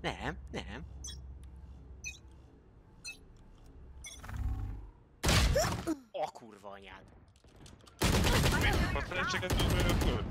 Nem, nem. A kurva anyád. A feleseket föl.